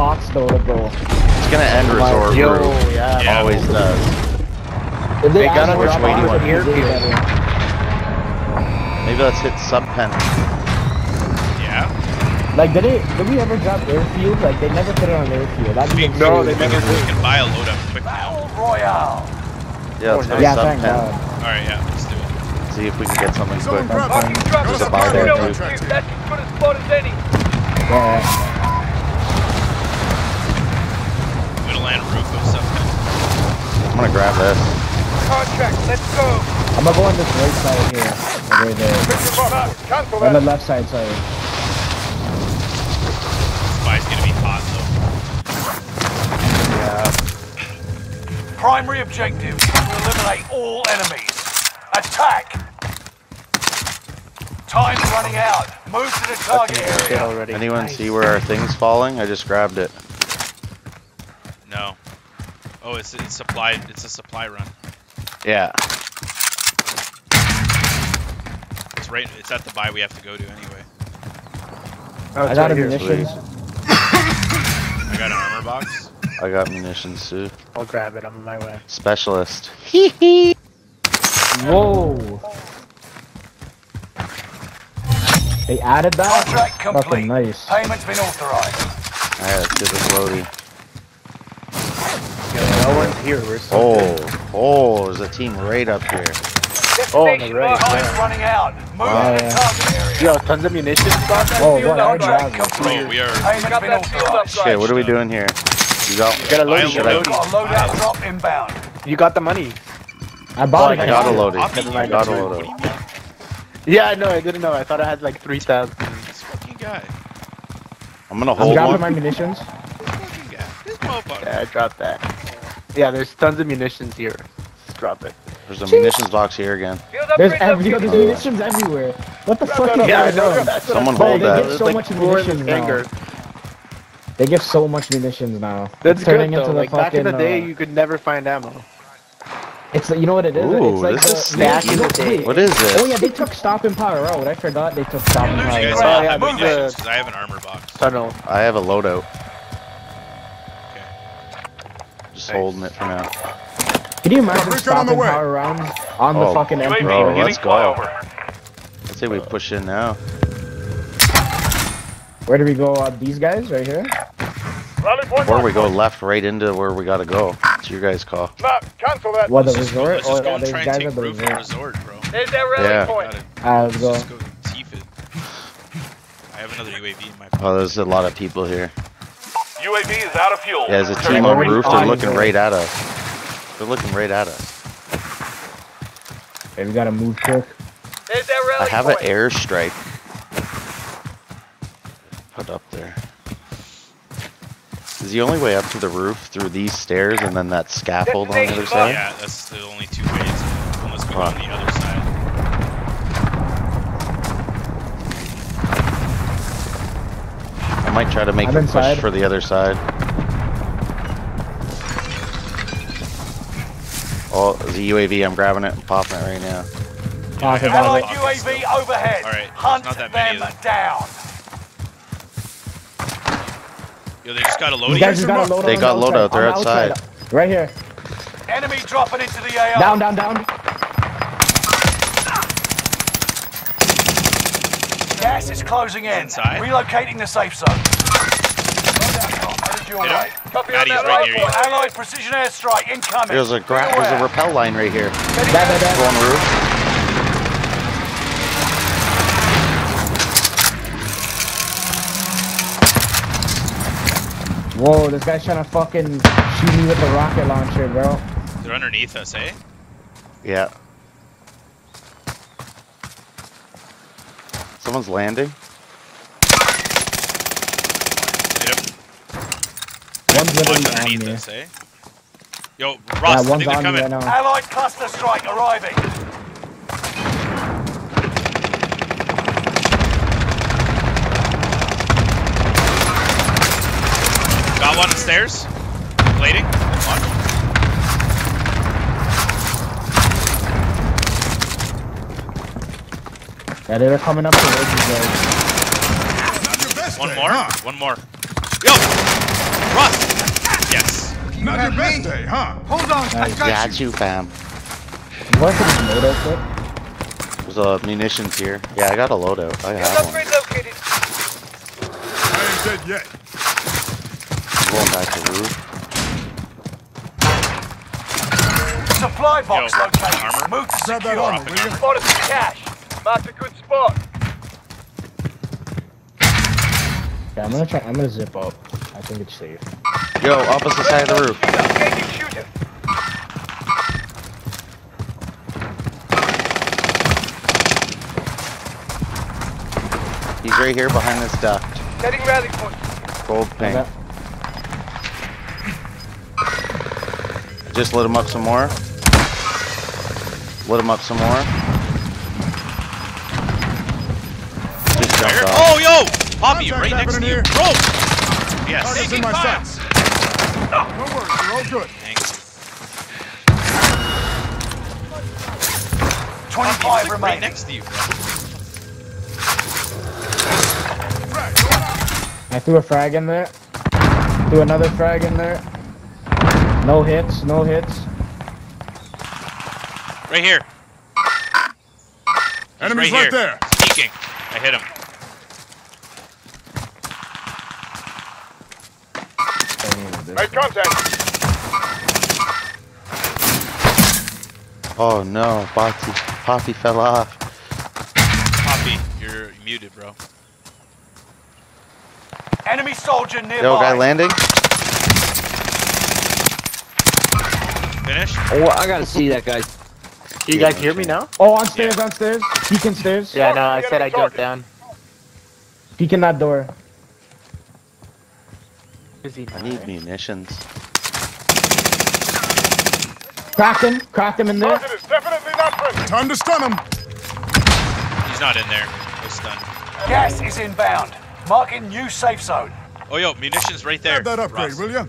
spots though to go. It's gonna end resort Yo, roof. yeah. Yeah. Always does. If They got actually which way do you want it'd be airfield? way better. Maybe let's hit sub pen. Yeah. Like, did it? Did we ever drop airfield? Like, they never put it on airfield. That'd be We- No, they We never can, we can buy a loadout quick now. Royale. Yeah, let's go Yeah, sub pen. Alright, yeah, let's do it. See if we can get something quick. There's a bar there That's too. as good a spot as any. Yeah. Gonna grab this. Contract, let's go. I'm gonna go on this right side here. Or Right there. Cancel On the left side, sorry. Spy's gonna be hot though. Yeah. Primary objective to eliminate all enemies. Attack. Time's running out. Move to the target Shit area. already. Anyone see where our thing's falling? I just grabbed it. No. Oh, it's it's supply. It's a supply run. Yeah. It's right. It's at the buy we have to go to anyway. Oh, I it's got right here. I got an armor box. I got munitions too. I'll grab it. I'm on my way. Specialist. Hee hee. Whoa. They added that? Contract complete. Fucking nice. Payment's been authorized. Alright, let's get this loading. Yeah, no one's here. We're so Oh, good. oh, there's a team right up here. Oh, on the right. Yeah. running out. Move Oh, to the yeah. target area. Yo, tons of munitions spots. Oh, Field what? I contract grabbed it. complete. Oh, we are. Payment's. Okay, what are we doing here? You got Got a Buy a loading. Should I- loadout. Got a loadout drop inbound. You got the money. I bought it. I I got a got it. loading. Off Never you. I got a What loading. Yeah, I know. I didn't know. I thought I had like 3,000. This fucking guy. I'm gonna hold. I'm hold grabbing one. my munitions. This fucking guy. This motherfucker. Yeah, I dropped that. Yeah, there's tons of munitions here. Just drop it. There's a munitions box here again. There's, every, up. there's munitions everywhere. What the fuck is Yeah, I going know. on? Someone I'm Bro, hold they that. give so like much munitions the now. They give so much munitions now. That's it's turning good though. into the Like back in the day, uh, you could never find ammo. It's the- you know what it is? Ooh, it's like this the, is back sneaky. in the day. wait, What is Oh yeah, they took Stopping Power Road. I forgot they took Stopping Power guys Road. yeah, have move munitions the- I have an armor box. Tunnel. I have a loadout. Okay. Just Nice. holding it for now. Can you imagine Recon Stop on the and. Power rounds on Oh, the fucking UAV Bro, let's go. flyover. Let's say we push in now. Where do we go? Uh, these guys right here. Rally Or we go left right into where we gotta go. It's your guys' call. Mark, cancel that. What the Let's just resort? let's just go and try and take the roof resort? resort, bro. There's their rally Yeah. point. Gotta, Ah, let's let's go. just go teeth it. I have another UAV in my phone. Oh, there's a lot of people here. UAV is out of fuel. Yeah, there's a team on the roof. They're looking right at us. They're looking right at us. Okay, we gotta move quick. There's their I rally have an airstrike. Put up there. Is the only way up to the roof through these stairs and then that scaffold on the other side? Yeah, that's the only two ways. Unless we go Huh. on the other side. I might try to make I'm a push for the other side. Oh, the UAV. I'm grabbing it and popping it right now. Talk I about Allied it. UAV overhead. Alright, Hunt not that many them of down. Yo, they just got a These loading. guys got a load They got the loadout, they're on the outside. Right here. Enemy dropping into the AO. Down, down, down. Gas is closing in. Inside? Relocating the safe zone. Loadout drop headed your Hit him. way. Copy on that right right near you. Allied precision airstrike incoming. There's a gra- there's a aware. rappel line right here. Heading That, out. that, Go that. on the roof. Whoa, this guy's trying to fucking shoot me with a rocket launcher, bro. They're underneath us, eh? Yeah. Someone's landing. Hit. One's One's literally on me. us, eh? Yo, Yeah, Ross, I one's think they're on me coming. right now. Allied cluster strike arriving. Got one upstairs. Plating. One. Yeah, they're coming up towards you guys. Not your best One day, more. huh? One more. Yo! Rust! Yes. Not your best day, huh? Hold on, I Nice. got Got you. you, fam. What for this loadout clip? There's uh, munitions here. Yeah, I got a loadout. I have one. located. I ain't dead yet. I'm going back to roof. Supply box Yo, located. armor? Move to Grab that secure. armor, will you? Spotted some cash. Marked a good spot. Yeah, I'm gonna try. I'm gonna zip up. I think it's safe. Yo, opposite side of the roof. Engaging shooter. He's right here behind this duct. Setting rally point. Gold pink. Okay. Just lit him up some more. Lit him up some more. Yo! Poppy, Contact right next to happening you. here. Bro! Yes. Target's in my sights. No worries, you're all good. Thanks. 25 Like right next to you, bro. Frag, going out. I threw a frag in there. Threw another frag in there. No hits. No hits. Right here. He's Enemies right, right there. Peeking. I hit him. Make contact. Oh no, Poppy, Poppy fell off. Poppy, you're muted, bro. Enemy soldier nearby. Yo, guy landing. Finish? Oh, I gotta see that guy. Can you guys hear me now? Oh, on stairs. On stairs. Peeking stairs. Yeah, no, I said I jumped down. Peeking that door. Is he I need munitions. Crack him. Crack him in there. definitely not. Time to stun him. He's not in there. No stunned. Gas is inbound. Marking new safe zone. Oh, yo, munitions right there. Grab that upgrade, Ross. will ya?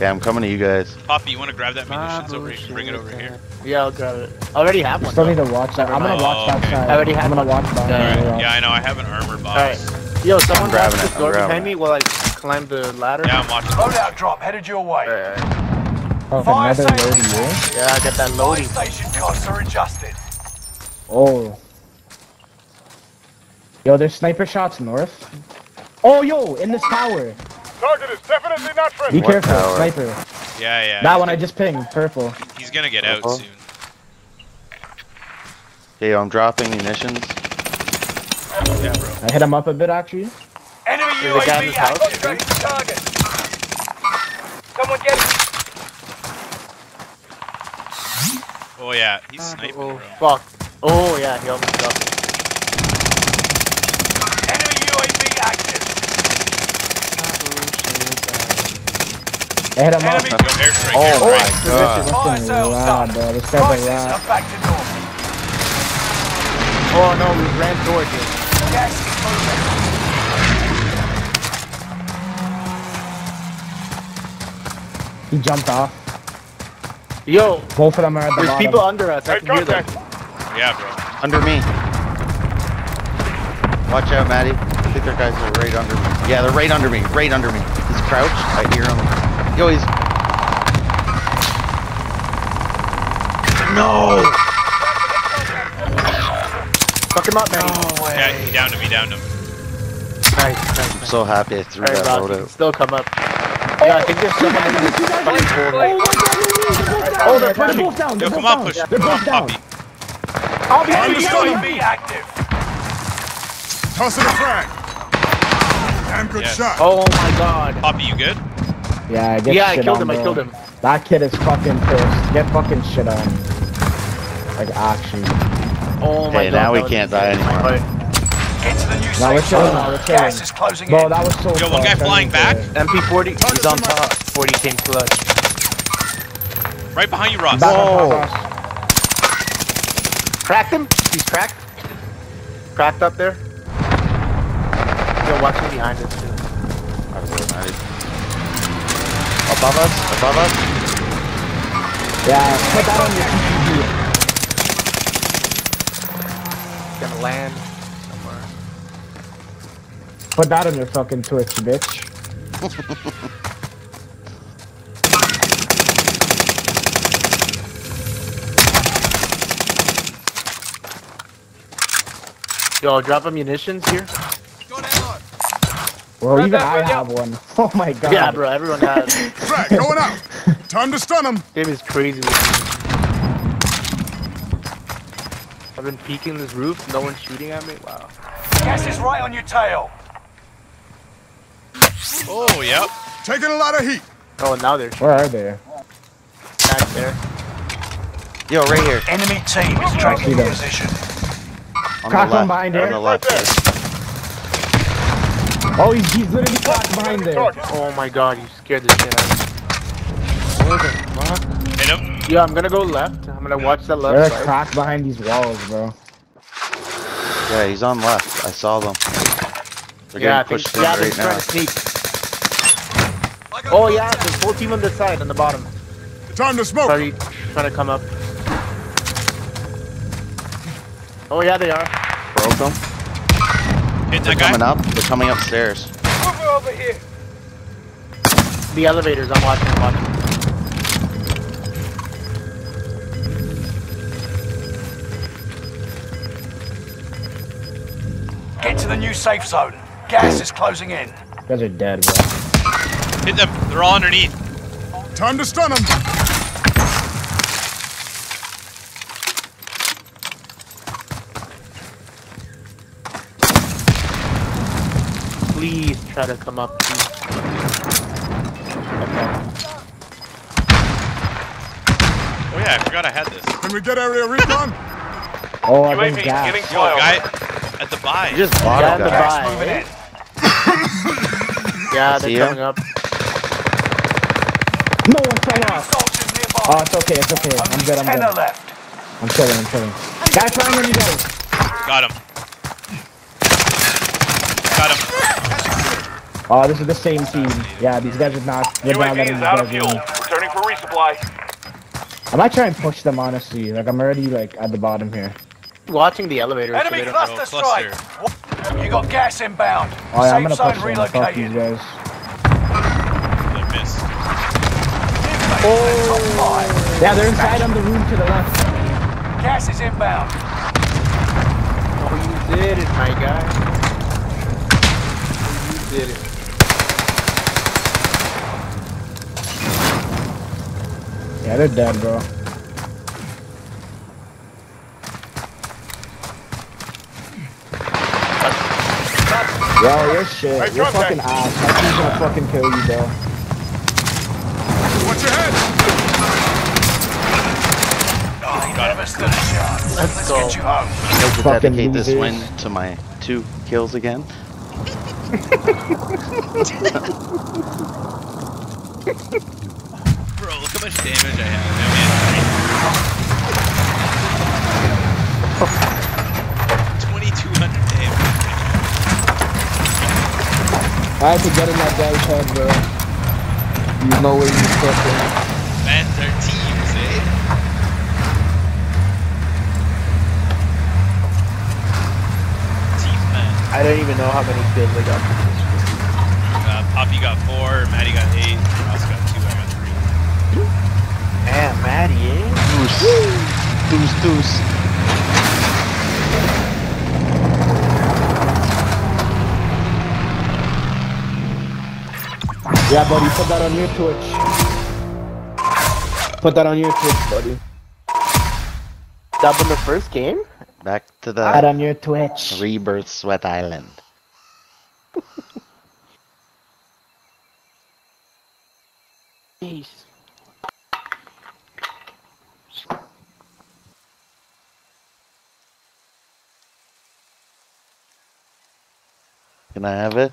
Yeah, I'm coming to you guys. Poppy, you want to grab that munitions over here? Bring it over here. Yeah, I'll grab it. I already have one. Still though. need to watch that. I'm gonna Oh, watch that okay. side. I already have. I'm gonna one. watch that. Yeah. Yeah. Yeah, I know. I have an armor box. Alright. Yo, someone grab grabbing this door behind me while I climb the ladder. Yeah, I'm watching. Loadout drop headed your way. Alright. Oh, Fire another sale. loadie, yeah? Yeah, I got that Fire loading. station costs are adjusted. Oh. Yo, there's sniper shots north. Oh, yo, in this tower. Target is definitely not Be friendly. What careful, tower? sniper. Yeah, yeah. That one I just pinged, purple. He's gonna get out Uh-huh. soon. Hey, yo, I'm dropping munitions. Yeah, bro. I hit him up a bit, actually. Enemy There's a guy in UAV this house, Target. Someone get it. Oh, yeah. He's ah, sniping, Oh, bro. fuck. Oh, yeah, he almost dropped me. Enemy UAV active. I hit him up. Enemy Yo, airstrike, Oh my god. Fire Fucking sales rad, done. bro. This guy's a Prices rat. are back to normal. Oh, no, we ran towards him. Gas He jumped off. Yo, Both of them are at the there's bottom. people under us. I Make can hear them. Yeah, bro. Under me. Watch out, Maddie. I think their guys are right under me. Yeah, they're right under me. Right under me. He's crouched. I hear him. Yo, he's. No! Fuck him up, man. No way. Yeah, he downed him. He downed him. Nice, nice, I'm so happy I threw Alright, that Ross, you can loadout. still come up. Yeah, I think there's someone in this fucking hole. Oh, they're pushing. They're both down. Yo, They're come both on, down. push. They're both down. Poppy. I'll be Time to behind stun you. him. UAV active. Tossing a frag. Damn good Yes. shot. Oh my god. Poppy, you good? Yeah, I get Yeah, I killed on, him, I killed him. That kid is fucking pissed. Get fucking shit on. Like, actually. Oh my Hey, god. now we can't die My anymore. Heart. Get to the new Now we're chilling, zone. now we're Gas chilling. is closing Bro, in. that was so Yo, one guy flying back? MP40, he's on top. 40 came clutch. Right behind you, Ross. Whoa. Cracked him? He's cracked? Cracked up there? Yo, watch him behind us too. I don't know, Maddie. Above us? Above us? Yeah, put that on your PPD. Gonna land somewhere. Put that on your fucking Twitch, bitch. Yo, I'll drop a munitions here. Well, right even I have up. one. Oh my god. Yeah, bro, everyone has. Frag, going out. Time to stun him. Game is crazy. I've been peeking this roof. No one's shooting at me. Wow. Gas is right on your tail. Oh, yep. Taking a lot of heat. Oh, now they're Where are they? back there. Yo, right here. Enemy team is tracking see your position. On Cock the one left. behind on the left. Oh, he's, he's literally caught behind there. Oh my god, you scared the shit out of me. What the fuck? Hit him. Yeah, I'm gonna go left. I'm gonna watch that left They're side. cracked behind these walls, bro. Yeah, he's on left. I saw them. They're Yeah, I getting think, pushed in yeah, they're right trying to sneak. Oh yeah, there's full team on the side, on the bottom. Time to smoke. Sorry, trying to come up. Oh yeah, they are. Broke them. Hit They're that guy. coming up. They're coming upstairs. Move over here. The elevators, I'm watching, I'm watching. Get to the new safe zone. Gas hmm. is closing in. You guys are dead, bro. Hit them. They're all underneath. Time to stun them. Please try to come up. please. Okay. Oh, yeah. I forgot I had this. Can we get area recon? Oh, I think UAV gas. giving Yo, guy at the buy. You just bought Yeah, a the guy. buy. Gas moving in. Yeah, they're ya. coming up. No one fell off. Soldiers nearby. Oh, it's okay, it's okay. I'm good, I'm good. left. I'm chilling, I'm chilling. Guys, trying on you guys. Got him. Got him. Oh, this is the same team. Yeah, these guys are not. They're not UAV letting is these out of fuel. Returning for resupply. I might try and push them, honestly. Like, I'm already, like, at the bottom here. Watching the elevators. so Enemy they don't- cluster strike. You got gas inbound. Oh, yeah, I'm Safe gonna zone push them. Fuck these relocated. guys. Top five. Yeah, they're inside on the room to the left. Gas is inbound. Oh, you did it, my guy. Oh, you did it. Yeah, they're dead, bro. Yo, you're shit. Hey, you're fucking ass. My team's gonna fucking kill you, bro. Watch your head. Oh, he never stood a. Let's Let's go. get you home. I'd to Fucking dedicate this losers. win to my two kills again. Bro, look how much damage I have. I mean, 2200 damage. I had to get in that guy's head, bro. You know where you fucking. Man, their teams, eh? Team man. I don't even know how many kills I got. Uh, Poppy got four, Maddie got eight, Ross got two, I got three. Man, Maddie, eh? Deuce. Deuce, deuce. Yeah, buddy, put that on your Twitch. Put that on your Twitch, buddy. Double the first game? Back to the Add the on your Twitch. Rebirth Sweat Island. Jeez. Can I have it?